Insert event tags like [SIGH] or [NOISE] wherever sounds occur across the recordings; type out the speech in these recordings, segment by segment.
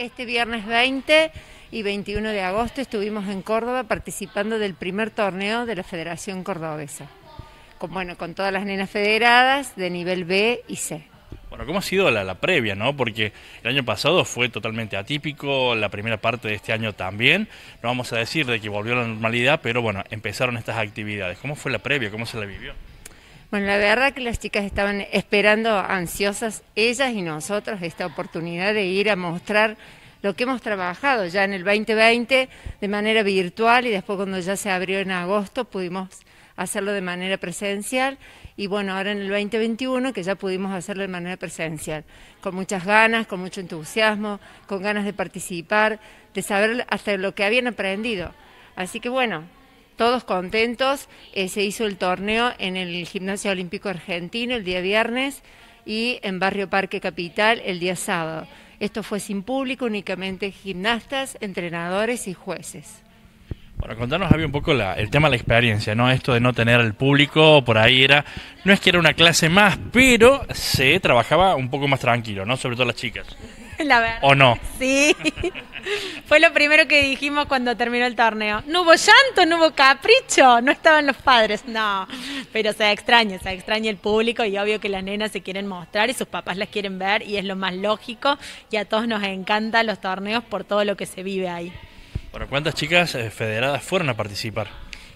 Este viernes 20 y 21 de agosto estuvimos en Córdoba participando del primer torneo de la Federación Cordobesa. Con, bueno, con todas las nenas federadas de nivel B y C. Bueno, ¿cómo ha sido la, previa, no? Porque el año pasado fue totalmente atípico, la primera parte de este año también. No vamos a decir de que volvió a la normalidad, pero bueno, empezaron estas actividades. ¿Cómo fue la previa? ¿Cómo se la vivió? Bueno, la verdad que las chicas estaban esperando ansiosas, ellas y nosotros, esta oportunidad de ir a mostrar lo que hemos trabajado ya en el 2020 de manera virtual y después cuando ya se abrió en agosto pudimos hacerlo de manera presencial y bueno, ahora en el 2021 que ya pudimos hacerlo de manera presencial, con muchas ganas, con mucho entusiasmo, con ganas de participar, de saber hasta lo que habían aprendido. Así que bueno, todos contentos, eh, se hizo el torneo en el Gimnasio Olímpico Argentino el día viernes y en Barrio Parque Capital el día sábado. Esto fue sin público, únicamente gimnastas, entrenadores y jueces. Bueno, contanos, había un poco el tema de la experiencia, ¿no? Esto de no tener al público, por ahí era, no es que era una clase más, pero se trabajaba un poco más tranquilo, ¿no? Sobre todo las chicas. [LAUGHS] La verdad. ¿O no? Sí. [LAUGHS] Fue lo primero que dijimos cuando terminó el torneo. No hubo llanto, no hubo capricho, no estaban los padres, no. Pero se extraña, se extraña el público y obvio que las nenas se quieren mostrar y sus papás las quieren ver y es lo más lógico y a todos nos encantan los torneos por todo lo que se vive ahí. Bueno, ¿cuántas chicas eh, federadas fueron a participar?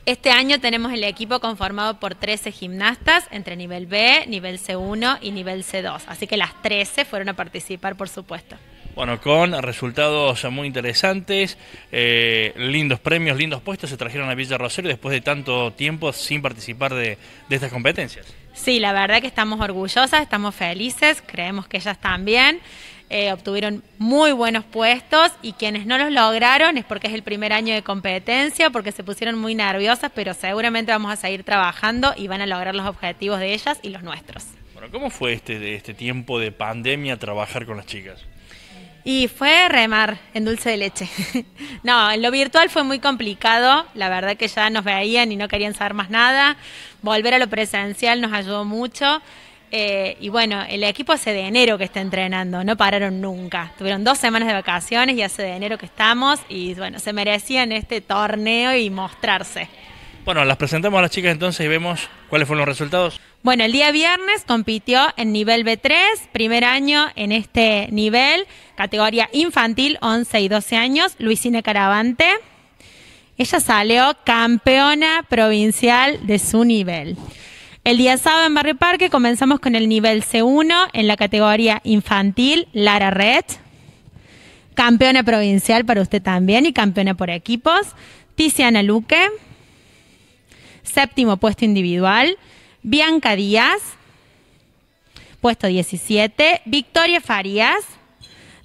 Este año tenemos el equipo conformado por 13 gimnastas entre nivel B, nivel C1 y nivel C2. Así que las 13 fueron a participar, por supuesto. Bueno, con resultados muy interesantes, eh, lindos premios, lindos puestos, se trajeron a Villa Rosario después de tanto tiempo sin participar de, de estas competencias. Sí, la verdad que estamos orgullosas, estamos felices, creemos que ellas también. Eh, obtuvieron muy buenos puestos y quienes no los lograron es porque es el primer año de competencia, porque se pusieron muy nerviosas, pero seguramente vamos a seguir trabajando y van a lograr los objetivos de ellas y los nuestros. Bueno, ¿cómo fue este, este tiempo de pandemia trabajar con las chicas? Y fue remar en dulce de leche. [LAUGHS] no, en lo virtual fue muy complicado. La verdad que ya nos veían y no querían saber más nada. Volver a lo presencial nos ayudó mucho. Eh, y bueno, el equipo hace de enero que está entrenando, no pararon nunca. Tuvieron dos semanas de vacaciones y hace de enero que estamos y bueno, se merecían este torneo y mostrarse. Bueno, las presentamos a las chicas entonces y vemos cuáles fueron los resultados. Bueno, el día viernes compitió en nivel B3, primer año en este nivel, categoría infantil, 11 y 12 años, Luisina Caravante. Ella salió campeona provincial de su nivel. El día sábado en Barrio Parque comenzamos con el nivel C1 en la categoría infantil, Lara Red. Campeona provincial para usted también y campeona por equipos, Tiziana Luque. Séptimo puesto individual, Bianca Díaz. Puesto 17, Victoria Farías.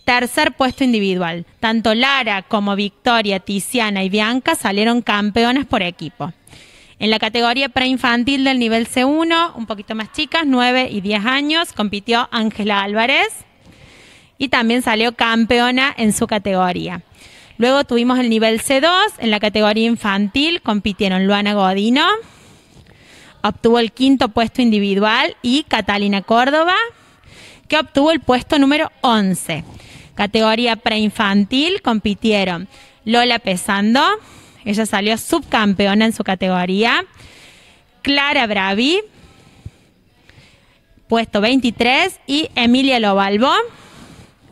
Tercer puesto individual. Tanto Lara como Victoria, Tiziana y Bianca salieron campeonas por equipo. En la categoría preinfantil del nivel C1, un poquito más chicas, 9 y 10 años, compitió Ángela Álvarez y también salió campeona en su categoría. Luego tuvimos el nivel C2, en la categoría infantil compitieron Luana Godino, obtuvo el quinto puesto individual, y Catalina Córdoba, que obtuvo el puesto número 11. Categoría preinfantil compitieron Lola Pesando, ella salió subcampeona en su categoría. Clara Bravi, puesto 23, y Emilia Lobalbo,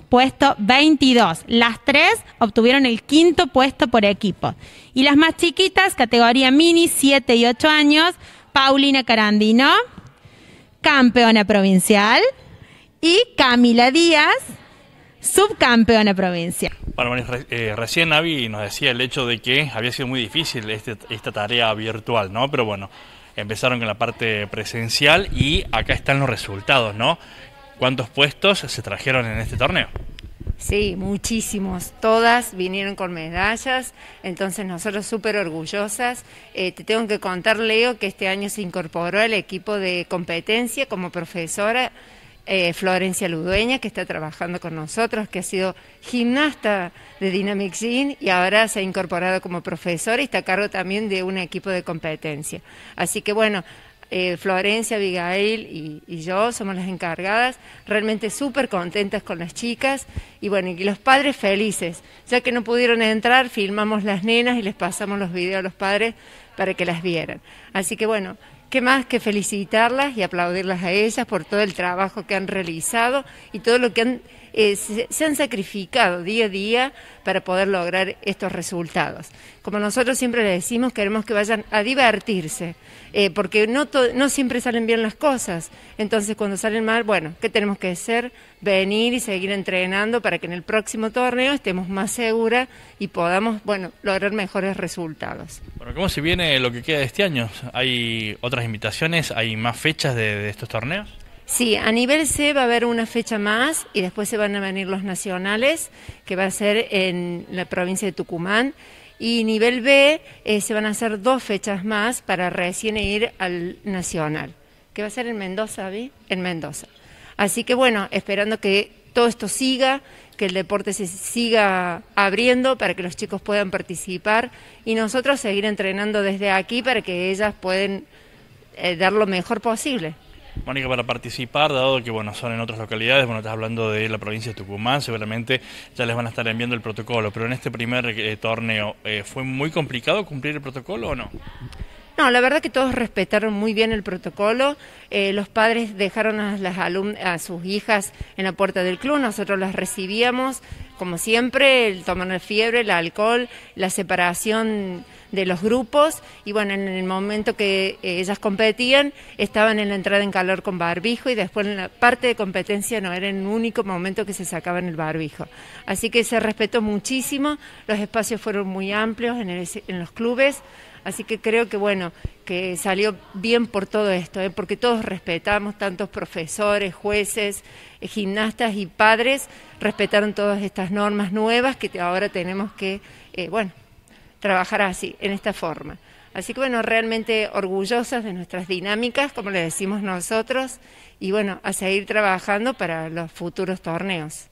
puesto 22. Las tres obtuvieron el quinto puesto por equipo. Y las más chiquitas, categoría mini, 7 y 8 años, Paulina Carandino, campeona provincial, y Camila Díaz, subcampeona provincia. Bueno, eh, recién Avi nos decía el hecho de que había sido muy difícil este, esta tarea virtual, ¿no? Pero bueno, empezaron con la parte presencial y acá están los resultados, ¿no? ¿Cuántos puestos se trajeron en este torneo? Sí, muchísimos. Todas vinieron con medallas, entonces nosotros súper orgullosas. Eh, te tengo que contar, Leo, que este año se incorporó al equipo de competencia como profesora eh, Florencia Ludueña, que está trabajando con nosotros, que ha sido gimnasta de Dynamic Gym y ahora se ha incorporado como profesora y está a cargo también de un equipo de competencia. Así que bueno, eh, Florencia, Abigail y, yo somos las encargadas, realmente súper contentas con las chicas y bueno, y los padres felices, ya que no pudieron entrar, filmamos las nenas y les pasamos los videos a los padres para que las vieran. Así que bueno, qué más que felicitarlas y aplaudirlas a ellas por todo el trabajo que han realizado y todo lo que han eh, se, han sacrificado día a día para poder lograr estos resultados. Como nosotros siempre le decimos, queremos que vayan a divertirse, eh, porque no, no siempre salen bien las cosas. Entonces, cuando salen mal, bueno, ¿qué tenemos que hacer? Venir y seguir entrenando para que en el próximo torneo estemos más seguras y podamos, bueno, lograr mejores resultados. Bueno, ¿cómo se viene lo que queda de este año? ¿Hay otras invitaciones? ¿Hay más fechas de estos torneos? Sí, a nivel C va a haber una fecha más y después se van a venir los nacionales, que va a ser en la provincia de Tucumán. Y nivel B eh, se van a hacer dos fechas más para recién ir al nacional, que va a ser en Mendoza, ¿vi? En Mendoza. Así que bueno, esperando que todo esto siga, que el deporte se siga abriendo para que los chicos puedan participar y nosotros seguir entrenando desde aquí para que ellas puedan eh, dar lo mejor posible. Mónica, para participar, dado que bueno son en otras localidades, bueno, estás hablando de la provincia de Tucumán, seguramente ya les van a estar enviando el protocolo, pero en este primer eh, torneo, eh, ¿fue muy complicado cumplir el protocolo o no? No, la verdad que todos respetaron muy bien el protocolo. Eh, los padres dejaron a, las a sus hijas en la puerta del club, nosotros las recibíamos, como siempre, el tomar la fiebre, el alcohol, la separación de los grupos. Y bueno, en el momento que eh, ellas competían estaban en la entrada en calor con barbijo y después en la parte de competencia no era el único momento que se sacaban el barbijo. Así que se respetó muchísimo, los espacios fueron muy amplios en, en los clubes, así que creo que bueno, que salió bien por todo esto, ¿eh? porque todos respetamos, tantos profesores, jueces, eh, gimnastas y padres, respetaron todas estas normas nuevas que ahora tenemos que, bueno, trabajar así, en esta forma. Así que bueno, realmente orgullosas de nuestras dinámicas, como le decimos nosotros, y bueno, a seguir trabajando para los futuros torneos.